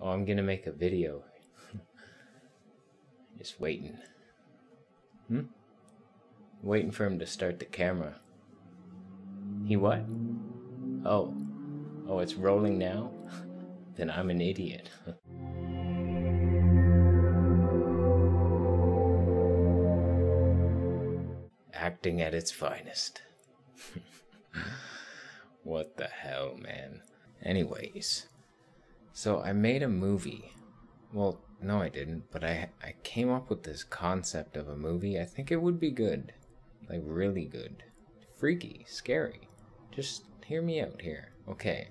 Oh, I'm gonna make a video. Just waiting. Hmm? Waiting for him to start the camera. He what? Oh. Oh, it's rolling now? then I'm an idiot. Acting at its finest. what the hell, man? Anyways, so I made a movie. Well, no, I didn't, but I I came up with this concept of a movie. I think it would be good, like really good, freaky, scary. Just hear me out here. Okay,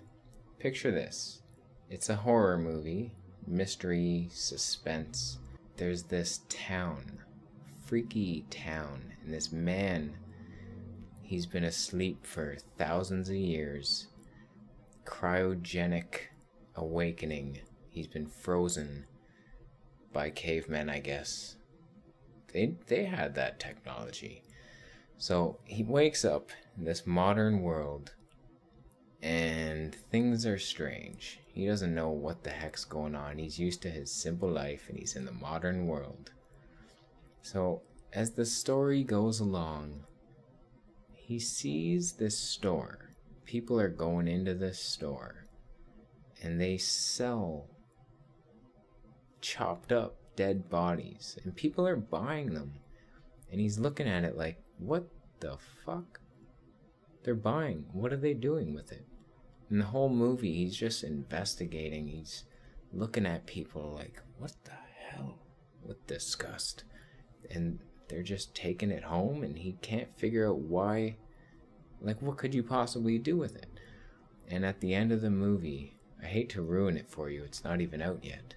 picture this. It's a horror movie, mystery, suspense. There's this town, freaky town, and this man. He's been asleep for thousands of years. Cryogenic awakening. He's been frozen by cavemen, I guess. They they had that technology. So he wakes up in this modern world and things are strange. He doesn't know what the heck's going on. He's used to his simple life and he's in the modern world. So, as the story goes along, he sees this store. People are going into this store and they sell chopped up dead bodies and people are buying them. And he's looking at it like, what the fuck? They're buying. What are they doing with it? In the whole movie, he's just investigating. He's looking at people like, what the hell? With disgust. And they're just taking it home, and he can't figure out why. Like, what could you possibly do with it? And at the end of the movie, I hate to ruin it for you, it's not even out yet.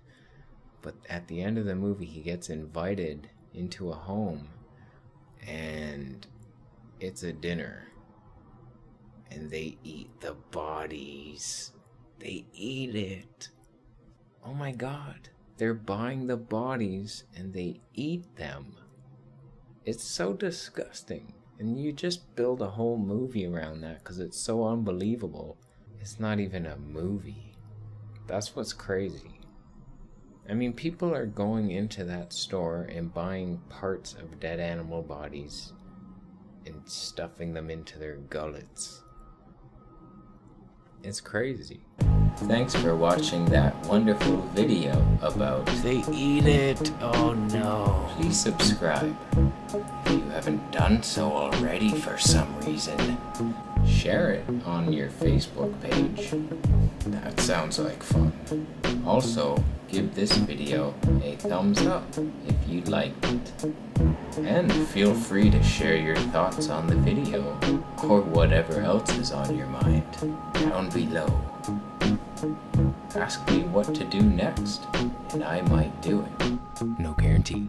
But at the end of the movie, he gets invited into a home, and it's a dinner and they eat the bodies. They eat it. Oh my god. They're buying the bodies and they eat them. It's so disgusting. And you just build a whole movie around that because it's so unbelievable. It's not even a movie. That's what's crazy. I mean, people are going into that store and buying parts of dead animal bodies and stuffing them into their gullets. It's crazy. Thanks for watching that wonderful video about They eat it. Oh no. Please subscribe if you haven't done so already for some reason. Share it on your Facebook page. That sounds like fun. Also, give this video a thumbs up if you liked it. And feel free to share your thoughts on the video or whatever else is on your mind down below. Ask me what to do next, and I might do it. No guarantee.